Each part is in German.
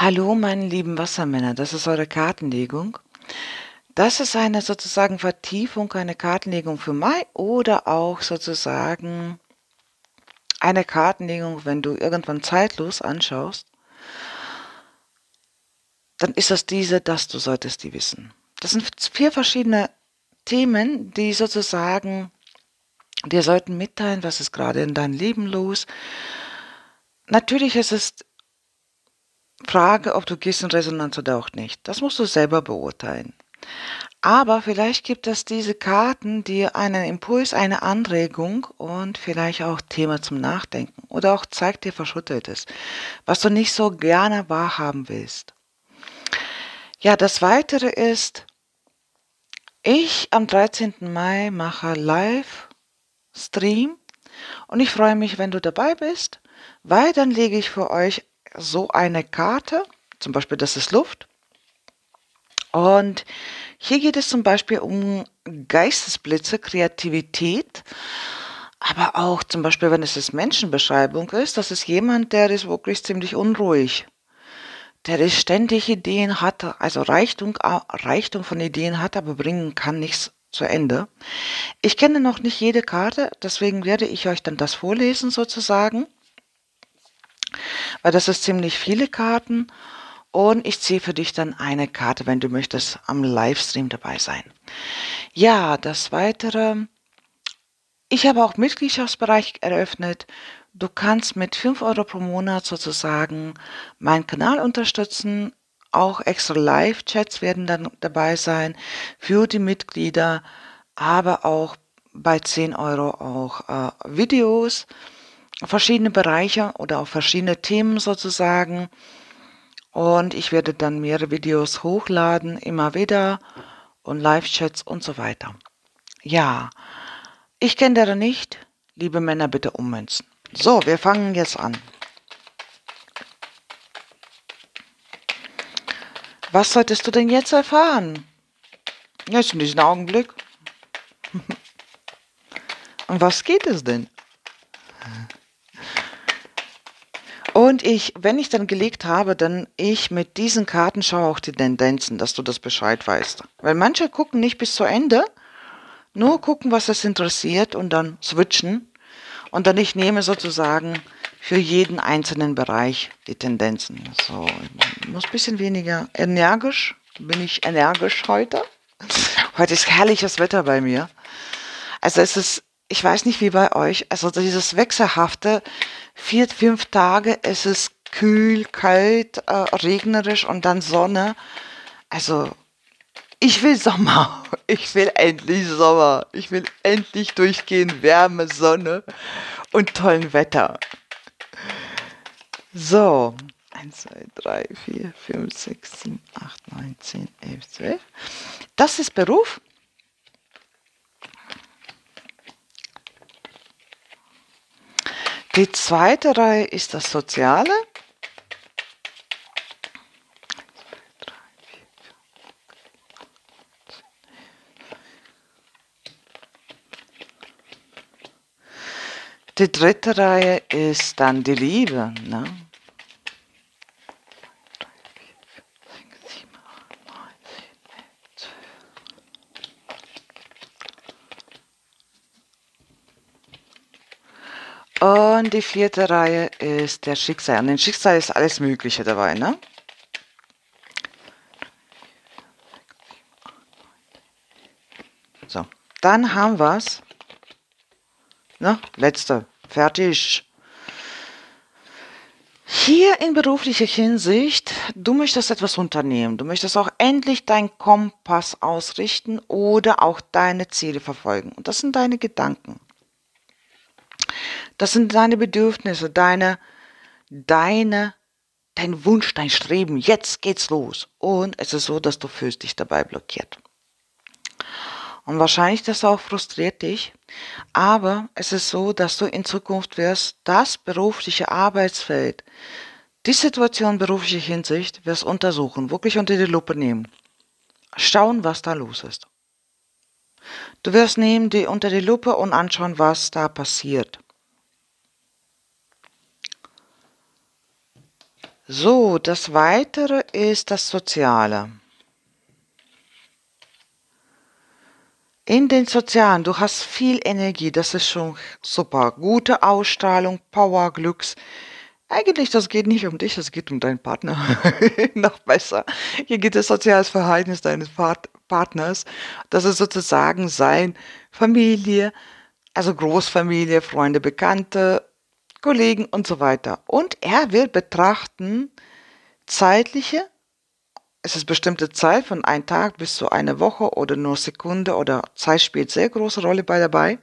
Hallo, meine lieben Wassermänner, das ist eure Kartenlegung. Das ist eine sozusagen Vertiefung, eine Kartenlegung für Mai oder auch sozusagen eine Kartenlegung, wenn du irgendwann zeitlos anschaust, dann ist das diese, dass du solltest die wissen. Das sind vier verschiedene Themen, die sozusagen dir sollten mitteilen, was ist gerade in deinem Leben los. Natürlich ist es Frage, ob du gehst in Resonanz oder auch nicht. Das musst du selber beurteilen. Aber vielleicht gibt es diese Karten, die einen Impuls, eine Anregung und vielleicht auch Thema zum Nachdenken oder auch zeigt dir Verschütteltes, was du nicht so gerne wahrhaben willst. Ja, das Weitere ist, ich am 13. Mai mache Live-Stream und ich freue mich, wenn du dabei bist, weil dann lege ich für euch so eine Karte, zum Beispiel das ist Luft. Und hier geht es zum Beispiel um Geistesblitze, Kreativität, aber auch zum Beispiel, wenn es das Menschenbeschreibung ist, das ist jemand, der ist wirklich ziemlich unruhig. Der ist ständig Ideen hat, also Reichtum, Reichtum von Ideen hat, aber bringen kann nichts zu Ende. Ich kenne noch nicht jede Karte, deswegen werde ich euch dann das vorlesen sozusagen weil das ist ziemlich viele Karten und ich ziehe für dich dann eine Karte, wenn du möchtest, am Livestream dabei sein. Ja, das Weitere, ich habe auch Mitgliedschaftsbereich eröffnet. Du kannst mit 5 Euro pro Monat sozusagen meinen Kanal unterstützen. Auch extra Live-Chats werden dann dabei sein für die Mitglieder, aber auch bei 10 Euro auch äh, Videos verschiedene Bereiche oder auch verschiedene Themen sozusagen. Und ich werde dann mehrere Videos hochladen, immer wieder und Live-Chats und so weiter. Ja, ich kenne der nicht. Liebe Männer, bitte ummünzen. So, wir fangen jetzt an. Was solltest du denn jetzt erfahren? Jetzt in diesem Augenblick. Und was geht es denn? Und ich, wenn ich dann gelegt habe, dann ich mit diesen Karten schaue auch die Tendenzen, dass du das Bescheid weißt. Weil manche gucken nicht bis zu Ende, nur gucken, was es interessiert und dann switchen. Und dann ich nehme sozusagen für jeden einzelnen Bereich die Tendenzen. So, ich muss ein bisschen weniger energisch. Bin ich energisch heute? Heute ist herrliches Wetter bei mir. Also es ist, ich weiß nicht wie bei euch, also dieses wechselhafte, vier, fünf Tage ist es kühl, kalt, äh, regnerisch und dann Sonne. Also, ich will Sommer. Ich will endlich Sommer. Ich will endlich durchgehen Wärme, Sonne und tollen Wetter. So. 1, 2, 3, 4, 5, 6, 7, 8, 9, 10, 11, 12. Das ist Beruf. Die zweite Reihe ist das Soziale. Die dritte Reihe ist dann die Liebe. Ne? Und die vierte Reihe ist der Schicksal. Und im Schicksal ist alles Mögliche dabei, ne? So, dann haben wir es. Ne? Letzte. Fertig. Hier in beruflicher Hinsicht, du möchtest etwas unternehmen. Du möchtest auch endlich deinen Kompass ausrichten oder auch deine Ziele verfolgen. Und das sind deine Gedanken. Das sind deine Bedürfnisse, deine, deine, dein Wunsch, dein Streben. Jetzt geht's los. Und es ist so, dass du fühlst dich dabei blockiert. Und wahrscheinlich das auch frustriert dich. Aber es ist so, dass du in Zukunft wirst das berufliche Arbeitsfeld, die Situation beruflicher Hinsicht wirst untersuchen, wirklich unter die Lupe nehmen. Schauen, was da los ist. Du wirst nehmen die unter die Lupe und anschauen, was da passiert. So, das Weitere ist das Soziale. In den Sozialen, du hast viel Energie, das ist schon super. Gute Ausstrahlung, Power, Glücks. Eigentlich, das geht nicht um dich, das geht um deinen Partner. Noch besser. Hier geht es soziales Verhalten deines Part Partners. Das ist sozusagen sein Familie, also Großfamilie, Freunde, Bekannte, Kollegen und so weiter. Und er will betrachten zeitliche es ist bestimmte Zeit von einem Tag bis zu einer Woche oder nur Sekunde oder Zeit spielt sehr große Rolle bei dabei.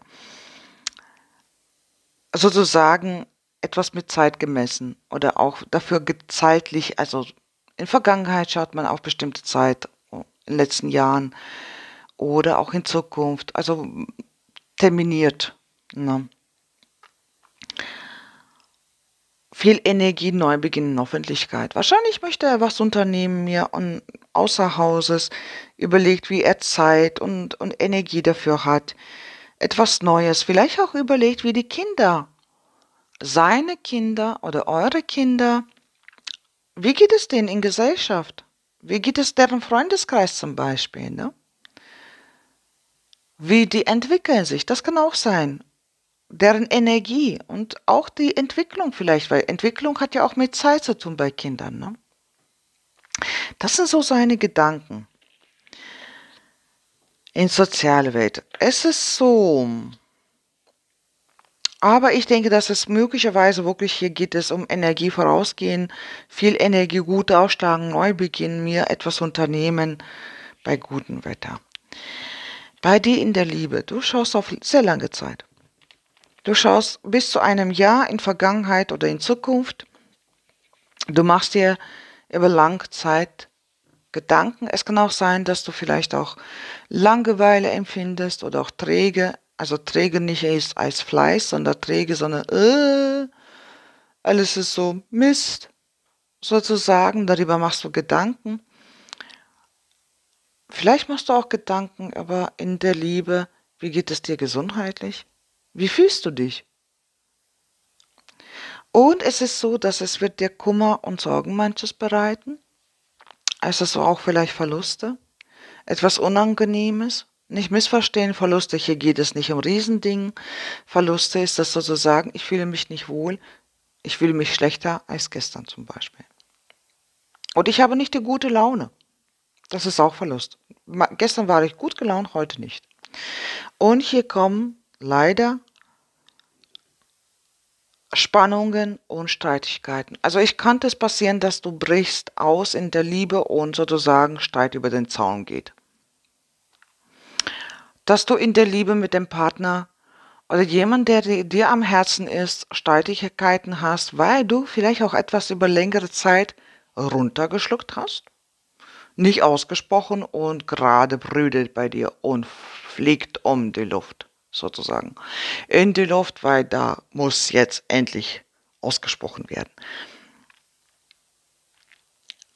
Sozusagen etwas mit Zeit gemessen oder auch dafür zeitlich, also in Vergangenheit schaut man auf bestimmte Zeit in den letzten Jahren oder auch in Zukunft, also terminiert. Ne? Viel Energie, Neubeginn in Öffentlichkeit. Wahrscheinlich möchte er was unternehmen mir und außer Hauses, überlegt, wie er Zeit und, und Energie dafür hat. Etwas Neues, vielleicht auch überlegt, wie die Kinder, seine Kinder oder eure Kinder, wie geht es denen in Gesellschaft? Wie geht es deren Freundeskreis zum Beispiel? Ne? Wie die entwickeln sich, das kann auch sein deren Energie und auch die Entwicklung vielleicht, weil Entwicklung hat ja auch mit Zeit zu tun bei Kindern. Ne? Das sind so seine Gedanken. In soziale Welt. Es ist so. Aber ich denke, dass es möglicherweise wirklich hier geht es um Energie vorausgehen, viel Energie gut ausschlagen, neu beginnen, mir etwas unternehmen bei gutem Wetter. Bei dir in der Liebe, du schaust auf sehr lange Zeit. Du schaust bis zu einem Jahr in Vergangenheit oder in Zukunft. Du machst dir über lange Zeit Gedanken. Es kann auch sein, dass du vielleicht auch Langeweile empfindest oder auch träge. Also träge nicht ist als Fleiß, sondern träge, sondern äh, alles ist so Mist sozusagen. Darüber machst du Gedanken. Vielleicht machst du auch Gedanken, aber in der Liebe, wie geht es dir gesundheitlich? Wie fühlst du dich? Und es ist so, dass es wird dir Kummer und Sorgen manches bereiten. Es ist auch vielleicht Verluste, etwas Unangenehmes. Nicht missverstehen, Verluste, hier geht es nicht um Riesending. Verluste ist das sozusagen, ich fühle mich nicht wohl, ich fühle mich schlechter als gestern zum Beispiel. Und ich habe nicht die gute Laune. Das ist auch Verlust. Gestern war ich gut gelaunt, heute nicht. Und hier kommen leider Spannungen und Streitigkeiten. Also ich könnte es passieren, dass du brichst aus in der Liebe und sozusagen Streit über den Zaun geht. Dass du in der Liebe mit dem Partner oder jemand, der dir am Herzen ist, Streitigkeiten hast, weil du vielleicht auch etwas über längere Zeit runtergeschluckt hast, nicht ausgesprochen und gerade brüdelt bei dir und fliegt um die Luft sozusagen in die Luft, weil da muss jetzt endlich ausgesprochen werden.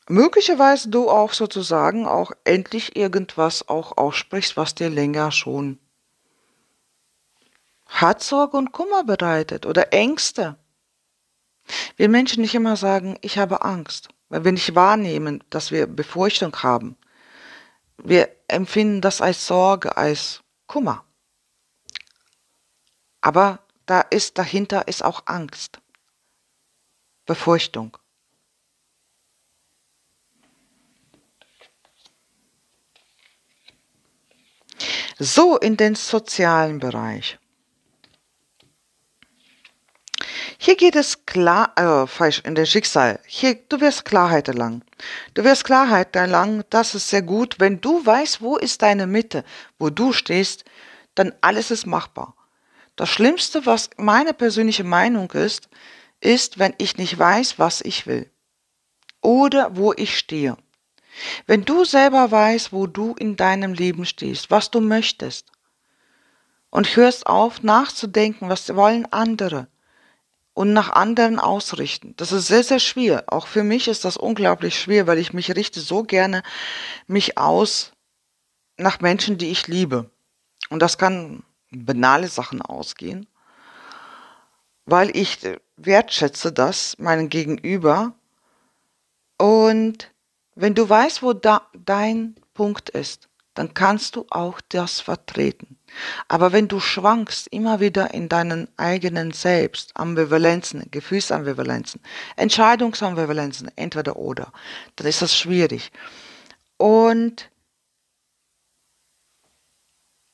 Möglicherweise du auch sozusagen auch endlich irgendwas auch aussprichst, was dir länger schon hat Sorge und Kummer bereitet oder Ängste. Wir Menschen nicht immer sagen, ich habe Angst, weil wir nicht wahrnehmen, dass wir Befürchtung haben. Wir empfinden das als Sorge, als Kummer. Aber da ist dahinter ist auch Angst, Befürchtung. So in den sozialen Bereich. Hier geht es klar, äh, falsch, in den Schicksal. Hier, du wirst Klarheit erlangen. Du wirst Klarheit erlangen, das ist sehr gut. Wenn du weißt, wo ist deine Mitte, wo du stehst, dann alles ist machbar. Das Schlimmste, was meine persönliche Meinung ist, ist, wenn ich nicht weiß, was ich will oder wo ich stehe. Wenn du selber weißt, wo du in deinem Leben stehst, was du möchtest und hörst auf nachzudenken, was wollen andere und nach anderen ausrichten. Das ist sehr, sehr schwer. Auch für mich ist das unglaublich schwer, weil ich mich richte so gerne mich aus nach Menschen, die ich liebe. Und das kann banale Sachen ausgehen, weil ich wertschätze, dass mein Gegenüber Und wenn du weißt, wo da dein Punkt ist, dann kannst du auch das vertreten. Aber wenn du schwankst immer wieder in deinen eigenen Selbst, Ambivalenzen, Gefühlsambivalenzen, Entscheidungsambivalenzen, entweder oder, dann ist das schwierig. Und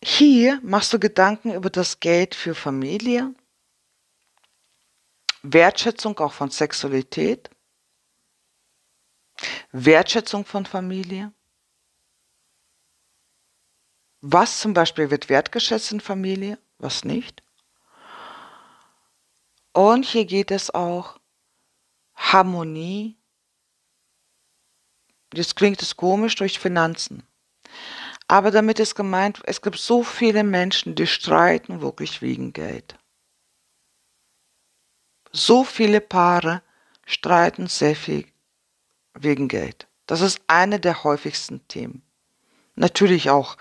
hier machst du Gedanken über das Geld für Familie, Wertschätzung auch von Sexualität, Wertschätzung von Familie. Was zum Beispiel wird wertgeschätzt in Familie, was nicht. Und hier geht es auch Harmonie. Jetzt klingt es komisch durch Finanzen. Aber damit ist gemeint, es gibt so viele Menschen, die streiten wirklich wegen Geld. So viele Paare streiten sehr viel wegen Geld. Das ist eine der häufigsten Themen. Natürlich auch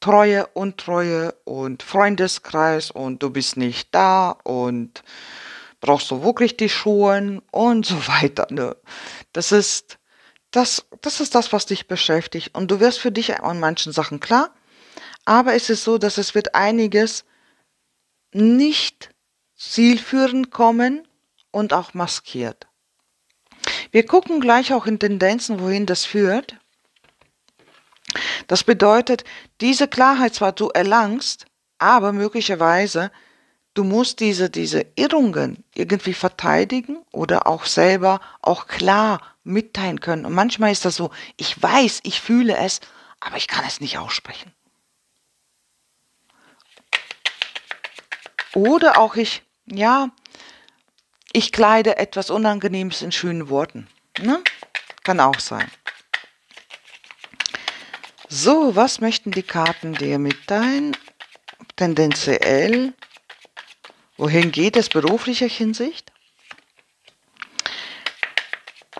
Treue, Untreue und Freundeskreis und du bist nicht da und brauchst du wirklich die Schuhe und so weiter. Ne? Das ist das, das ist das, was dich beschäftigt. Und du wirst für dich an manchen Sachen klar. Aber es ist so, dass es wird einiges nicht zielführend kommen und auch maskiert. Wir gucken gleich auch in Tendenzen, wohin das führt. Das bedeutet, diese Klarheit zwar du erlangst, aber möglicherweise du musst diese, diese Irrungen irgendwie verteidigen oder auch selber auch klar mitteilen können. Und manchmal ist das so, ich weiß, ich fühle es, aber ich kann es nicht aussprechen. Oder auch ich, ja, ich kleide etwas Unangenehmes in schönen Worten. Ne? Kann auch sein. So, was möchten die Karten dir mitteilen? Tendenziell. Wohin geht es beruflicher Hinsicht?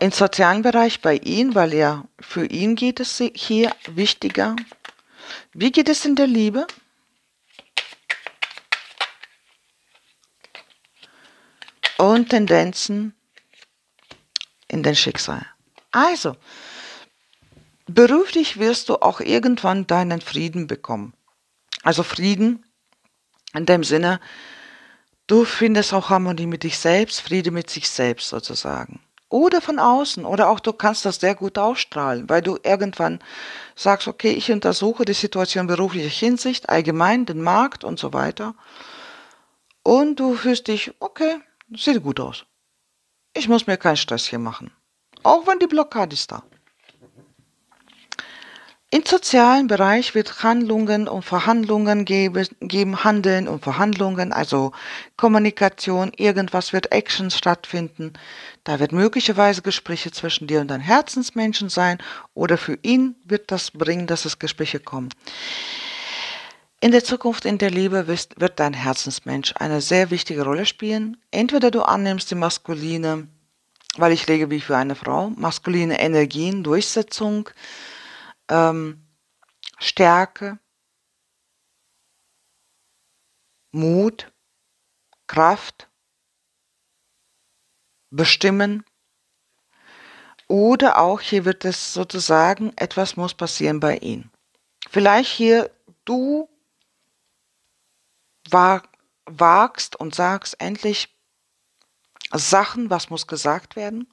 Im sozialen Bereich bei ihm, weil er für ihn geht es hier wichtiger. Wie geht es in der Liebe? Und Tendenzen in den Schicksal. Also, beruflich wirst du auch irgendwann deinen Frieden bekommen. Also Frieden in dem Sinne, du findest auch Harmonie mit dich selbst, Friede mit sich selbst sozusagen oder von außen oder auch du kannst das sehr gut ausstrahlen, weil du irgendwann sagst, okay, ich untersuche die Situation beruflicher Hinsicht, allgemein den Markt und so weiter. Und du fühlst dich, okay, sieht gut aus. Ich muss mir keinen Stress hier machen. Auch wenn die Blockade ist da. Im sozialen Bereich wird Handlungen und Verhandlungen geben, geben, Handeln und Verhandlungen, also Kommunikation, irgendwas wird Action stattfinden. Da wird möglicherweise Gespräche zwischen dir und deinem Herzensmenschen sein oder für ihn wird das bringen, dass es Gespräche kommen. In der Zukunft in der Liebe wird dein Herzensmensch eine sehr wichtige Rolle spielen. Entweder du annimmst die maskuline, weil ich lege wie für eine Frau, maskuline Energien, Durchsetzung, ähm, Stärke, Mut, Kraft, Bestimmen. Oder auch hier wird es sozusagen, etwas muss passieren bei ihm. Vielleicht hier du wagst und sagst endlich Sachen, was muss gesagt werden,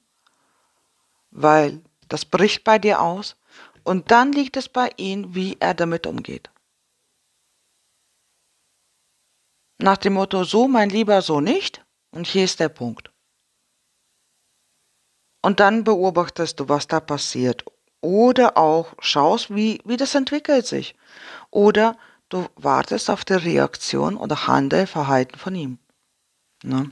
weil das bricht bei dir aus und dann liegt es bei ihm, wie er damit umgeht. Nach dem Motto, so mein Lieber, so nicht. Und hier ist der Punkt. Und dann beobachtest du, was da passiert. Oder auch schaust, wie, wie das entwickelt sich. Oder du wartest auf die Reaktion oder Handel, Verhalten von ihm. Ne?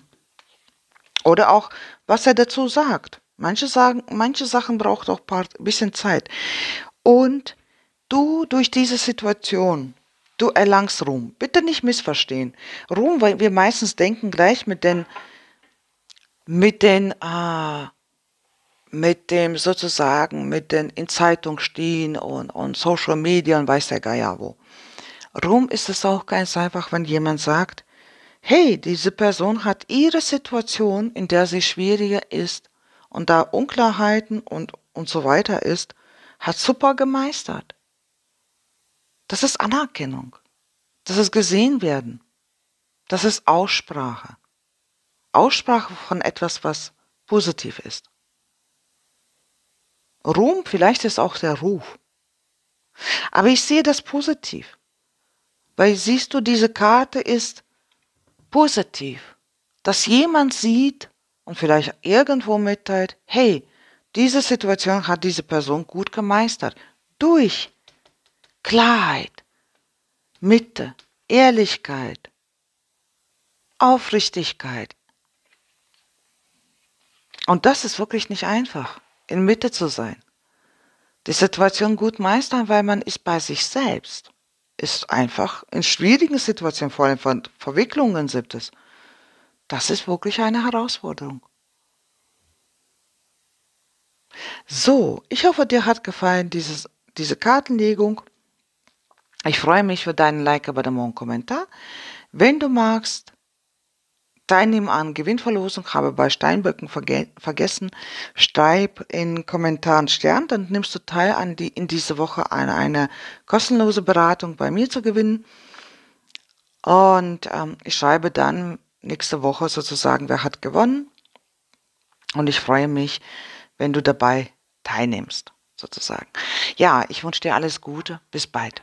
Oder auch, was er dazu sagt. Manche, sagen, manche Sachen braucht auch ein bisschen Zeit. Und du durch diese Situation, du erlangst Ruhm. Bitte nicht missverstehen. Ruhm, weil wir meistens denken gleich mit den, mit den, ah, mit dem sozusagen, mit den in Zeitung stehen und, und Social Media und weiß der Geier wo. Ruhm ist es auch ganz einfach, wenn jemand sagt, hey, diese Person hat ihre Situation, in der sie schwieriger ist, und da Unklarheiten und, und so weiter ist, hat super gemeistert. Das ist Anerkennung. Das ist gesehen werden. Das ist Aussprache. Aussprache von etwas, was positiv ist. Ruhm, vielleicht ist auch der Ruf. Aber ich sehe das positiv. Weil siehst du, diese Karte ist positiv. Dass jemand sieht und vielleicht irgendwo mitteilt, hey, diese Situation hat diese Person gut gemeistert. Durch Klarheit, Mitte, Ehrlichkeit, Aufrichtigkeit. Und das ist wirklich nicht einfach, in Mitte zu sein. Die Situation gut meistern, weil man ist bei sich selbst. Ist einfach in schwierigen Situationen, vor allem von Verwicklungen sind es. Das ist wirklich eine Herausforderung. So, ich hoffe, dir hat gefallen dieses, diese Kartenlegung. Ich freue mich für deinen Like, Abonnement, Kommentar. Wenn du magst, teilnehmen an Gewinnverlosung, habe bei Steinböcken verge vergessen, schreib in Kommentaren Stern, dann nimmst du teil an die in diese Woche an eine kostenlose Beratung bei mir zu gewinnen. Und ähm, ich schreibe dann nächste Woche sozusagen, wer hat gewonnen. Und ich freue mich, wenn du dabei teilnimmst, sozusagen. Ja, ich wünsche dir alles Gute. Bis bald.